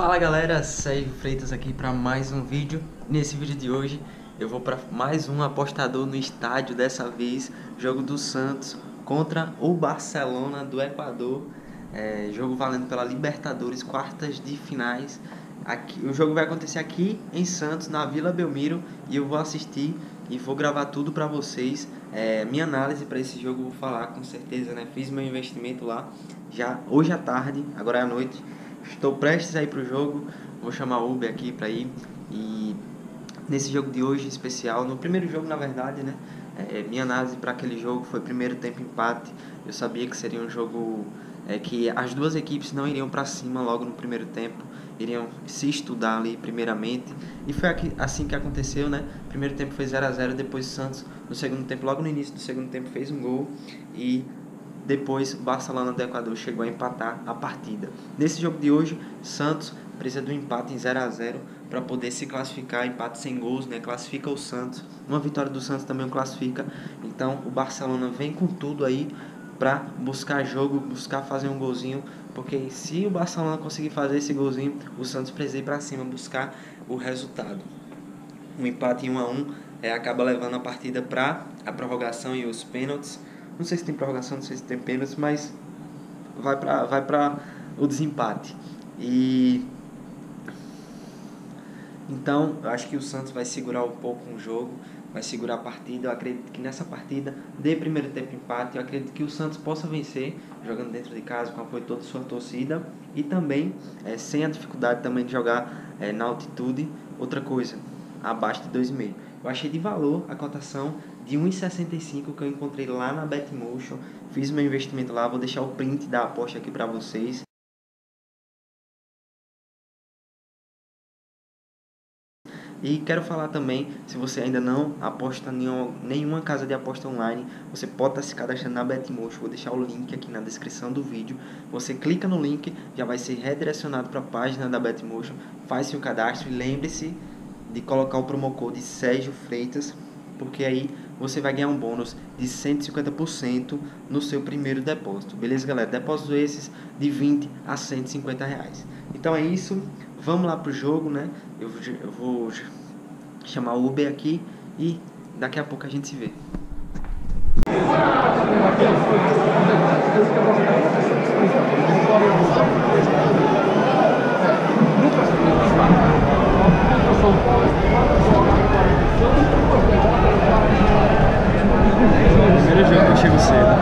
Fala galera, Sérgio Freitas aqui para mais um vídeo. Nesse vídeo de hoje eu vou para mais um apostador no estádio, dessa vez jogo do Santos contra o Barcelona do Equador. É, jogo valendo pela Libertadores, quartas de finais. Aqui, o jogo vai acontecer aqui em Santos, na Vila Belmiro, e eu vou assistir e vou gravar tudo para vocês. É, minha análise para esse jogo vou falar com certeza, né? Fiz meu investimento lá já hoje à tarde, agora é à noite. Estou prestes a ir pro jogo, vou chamar o Uber aqui para ir e nesse jogo de hoje especial, no primeiro jogo na verdade, né? É, minha análise para aquele jogo foi primeiro tempo empate. Eu sabia que seria um jogo é, que as duas equipes não iriam para cima logo no primeiro tempo, iriam se estudar ali primeiramente. E foi aqui, assim que aconteceu, né? Primeiro tempo foi 0 a 0 depois o Santos no segundo tempo, logo no início do segundo tempo fez um gol e depois, Barcelona do Equador chegou a empatar a partida. Nesse jogo de hoje, Santos precisa do empate em 0 a 0 para poder se classificar. Empate sem gols, né? Classifica o Santos. Uma vitória do Santos também o classifica. Então, o Barcelona vem com tudo aí para buscar jogo, buscar fazer um golzinho, porque se o Barcelona conseguir fazer esse golzinho, o Santos precisa ir para cima buscar o resultado. Um empate em 1 a 1 é, acaba levando a partida para a prorrogação e os pênaltis. Não sei se tem prorrogação, não sei se tem pênalti, mas vai para vai para o desempate. E então, eu acho que o Santos vai segurar um pouco o jogo, vai segurar a partida. Eu acredito que nessa partida, de primeiro tempo empate, eu acredito que o Santos possa vencer, jogando dentro de casa, com apoio de toda a sua torcida. E também, é, sem a dificuldade também de jogar é, na altitude. Outra coisa, abaixo de 2,5. Eu achei de valor a cotação de 1,65 que eu encontrei lá na Betmotion. Fiz meu investimento lá, vou deixar o print da aposta aqui para vocês. E quero falar também, se você ainda não aposta em nenhuma casa de aposta online, você pode estar se cadastrando na Betmotion. Vou deixar o link aqui na descrição do vídeo. Você clica no link, já vai ser redirecionado para a página da Betmotion. Faz seu cadastro e lembre-se de colocar o promo code Sérgio Freitas, porque aí você vai ganhar um bônus de 150% no seu primeiro depósito. Beleza, galera? Depósitos esses de 20 a 150 reais. Então é isso. Vamos lá pro jogo, né? Eu, eu vou chamar o Uber aqui e daqui a pouco a gente se vê. Primeiro jogo que eu chego cedo.